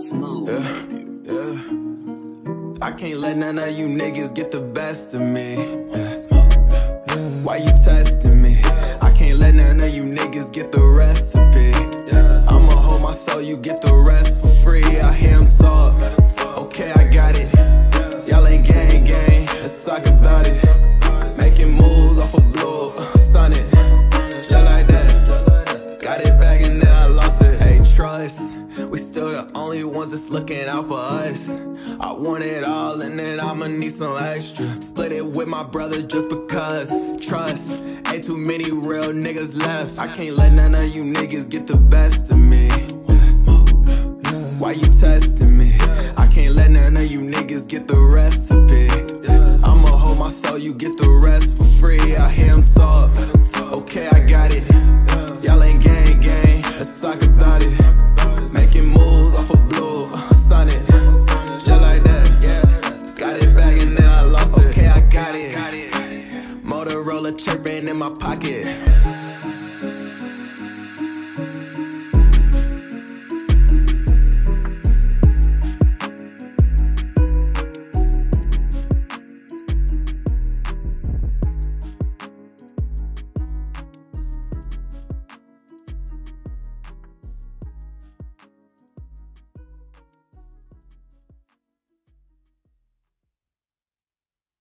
I can't let none of you niggas get the best of me. Why you testing me? I can't let none of you niggas get the recipe. I'ma hold my soul, you get the rest for free. I hear him talk. Okay, I got it. Y'all ain't gang gang. Let's talk about it. Making moves off a blow, uh, stun. Just like that. Got it back and then I lost it. Hey, trust. We still the only ones that's looking out for us. I want it all and then I'ma need some extra. Split it with my brother just because. Trust. Ain't too many real niggas left. I can't let none of you niggas get the best of me. in my pocket.